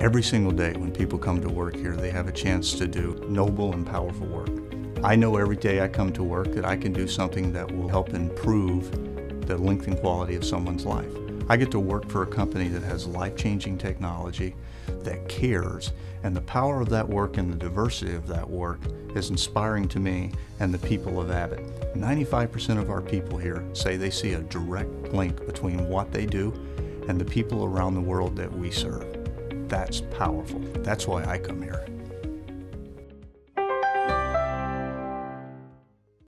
Every single day when people come to work here, they have a chance to do noble and powerful work. I know every day I come to work that I can do something that will help improve the length and quality of someone's life. I get to work for a company that has life-changing technology, that cares, and the power of that work and the diversity of that work is inspiring to me and the people of Abbott. 95% of our people here say they see a direct link between what they do and the people around the world that we serve. That's powerful. That's why I come here.